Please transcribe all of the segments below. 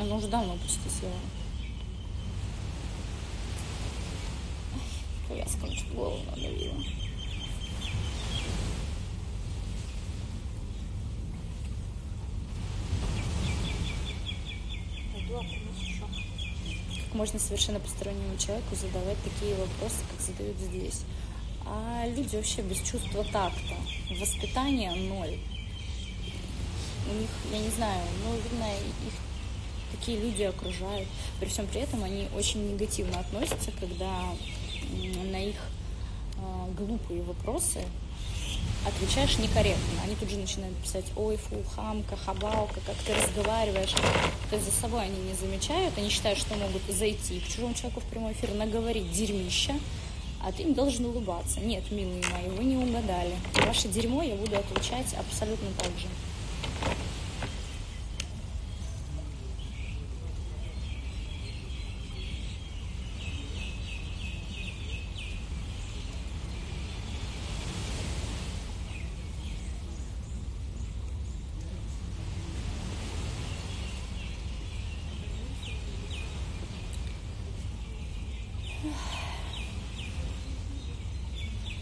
Она уже давно почти съела. Повязка мне в голову надавила. Еще. Как можно совершенно постороннему человеку задавать такие вопросы, как задают здесь? А люди вообще без чувства такта. Воспитание ноль. У них, я не знаю, ну, видно, их такие люди окружают. При всем при этом они очень негативно относятся, когда на их а, глупые вопросы отвечаешь некорректно. Они тут же начинают писать, ой, фу, хамка, хабалка, как ты разговариваешь. То есть за собой они не замечают, они считают, что могут зайти к чужому человеку в прямой эфир, наговорить дерьмища, а ты им должен улыбаться. Нет, милые мои, вы не угадали. Ваше дерьмо я буду отвечать абсолютно так же.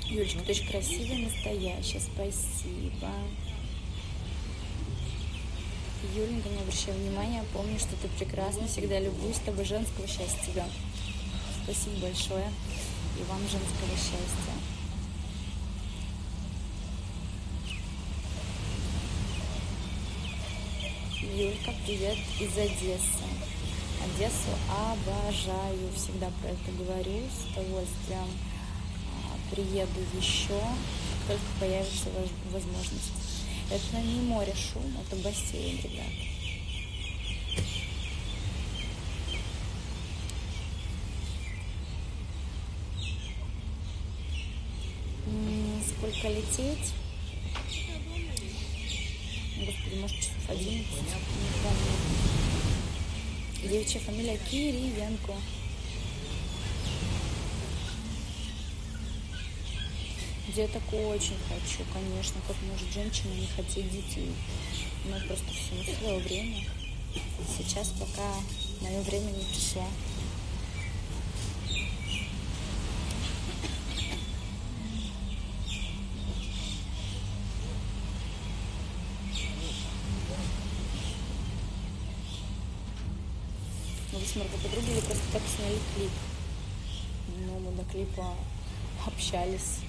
Юлечка, ты очень красивая, настоящая, спасибо. Юленька, не обращай внимания, помни, что ты прекрасна, всегда любуюсь тобой, женского счастья. Спасибо большое. И вам женского счастья. Юлька, привет из Одессы. Одессу обожаю, всегда про это говорю, с удовольствием а, приеду еще, только появится воз- возможность. Это не море шум, это бассейн, ребят. Сколько лететь? Господи, может, часов 11? Не помню. Девичья фамилия Кириенко. Деток очень хочу, конечно, как может женщина не хотеть детей. Но просто всему свое время. Сейчас пока мое время не пришло. Марго подруги или просто так сняли клип. Ну, мы до клипа общались,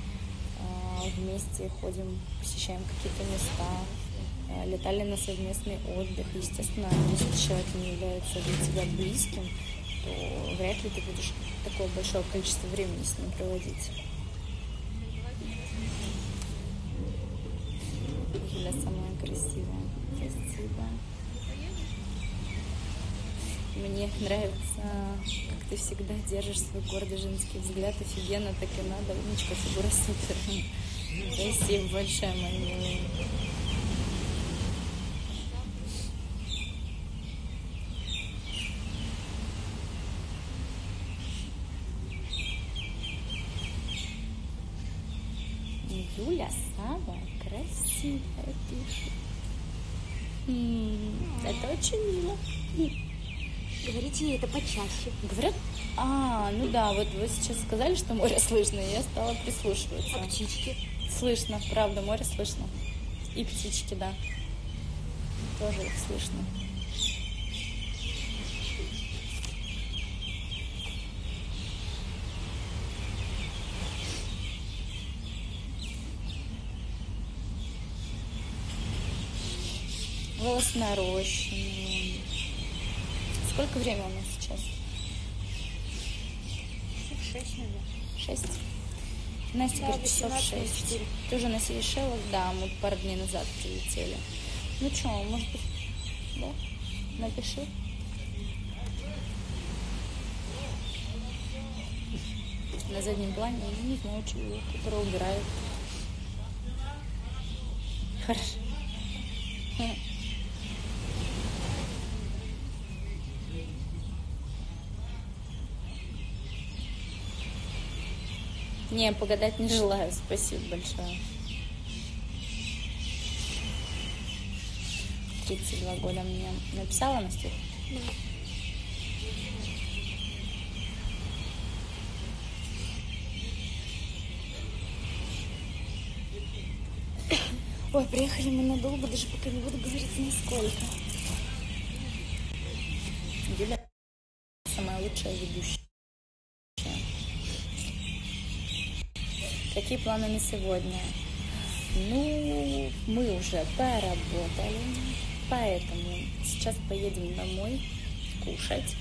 а, вместе ходим, посещаем какие-то места, а, летали на совместный отдых. Естественно, если человек не является для тебя близким, то вряд ли ты будешь такое большое количество времени с ним проводить. Юля самая красивая. Спасибо. Мне нравится, как ты всегда держишь свой гордый женский взгляд. Офигенно, так и надо. Умничка, фигура супер. Спасибо большое, мои милые. Юля самая красивая пишет. Это очень мило. Говорите это почаще. Говорят, а, ну да, вот вы сейчас сказали, что море слышно, и я стала прислушиваться. А птички? Слышно, правда, море слышно. И птички, да. Тоже их слышно. Волос нарощенный. Сколько времени у нас сейчас? Шесть минут. Шесть. Настя Да, говорит, часов 18:04. шесть. Ты уже на Сейшелах? Да, мы пару дней назад прилетели. Ну что, может быть, да? Напиши. На заднем плане, ну, не знаю, человек, который убирает. Хорошо. Не, погадать не желаю. Спасибо большое. 32 года мне написала Настя? Ой, приехали мы надолго, даже пока не буду говорить насколько. Юля самая лучшая ведущая. Какие планы на сегодня? Ну, мы уже поработали, поэтому сейчас поедем домой кушать,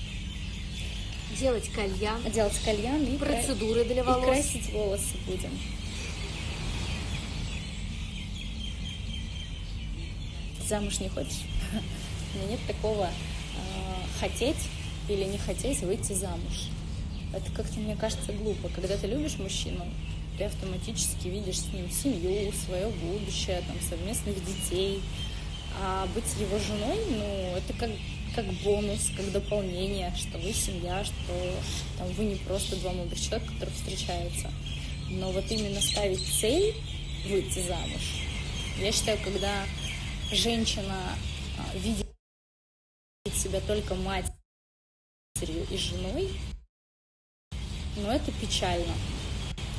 Делать кальян. делать кальян и, Процедуры для и волос. красить волосы будем. Замуж не хочешь? У меня нет такого э, хотеть или не хотеть выйти замуж. Это как-то, мне кажется, глупо. Когда ты любишь мужчину, ты автоматически видишь с ним семью, свое будущее, там, совместных детей. А быть его женой, ну, это как, как бонус, как дополнение, что вы семья, что там, вы не просто два молодых человека, которые встречаются. Но вот именно ставить цель выйти замуж, я считаю, когда женщина а, видит себя только матерью и женой, но это печально.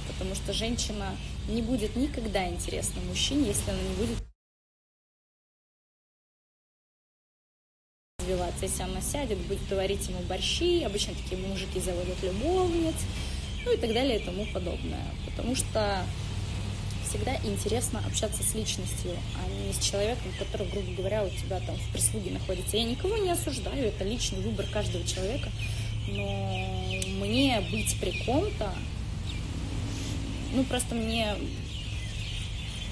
Потому что женщина не будет никогда интересна мужчине, если она не будет развиваться. Если она сядет, будет говорить ему борщи, обычно такие мужики заводят любовниц, ну и так далее и тому подобное. Потому что всегда интересно общаться с личностью, а не с человеком, который, грубо говоря, у тебя там в прислуге находится. Я никого не осуждаю, это личный выбор каждого человека, но мне быть при ком-то, ну просто мне,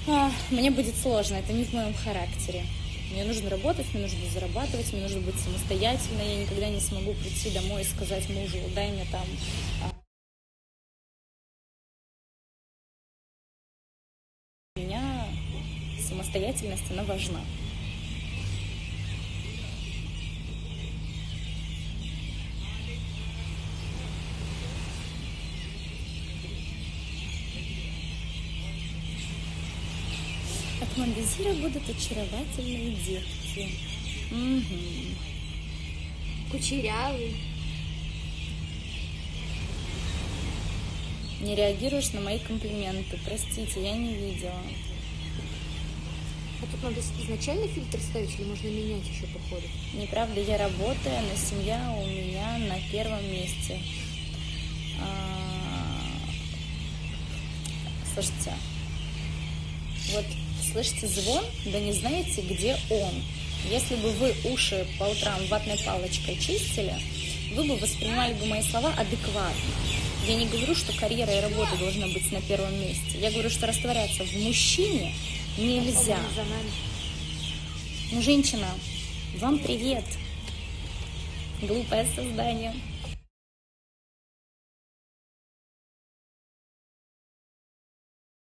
а, мне будет сложно, это не в моем характере. Мне нужно работать, мне нужно зарабатывать, мне нужно быть самостоятельной. Я никогда не смогу прийти домой и сказать мужу, дай мне там а, Для меня самостоятельность, она важна. От Мандезира будут очаровательные детки. Мгм. Кучерявый. Не реагируешь на мои комплименты. Простите, я не видела. А тут надо изначально фильтр ставить или можно менять еще по ходу? Неправда, я работаю, но семья у меня на первом месте. А, Слушайте, вот слышите звон, да не знаете, где он. Если бы вы уши по утрам ватной палочкой чистили, вы бы воспринимали бы мои слова адекватно. Я не говорю, что карьера и работа должна быть на первом месте. Я говорю, что растворяться в мужчине нельзя. Ну, женщина, вам привет. Глупое создание.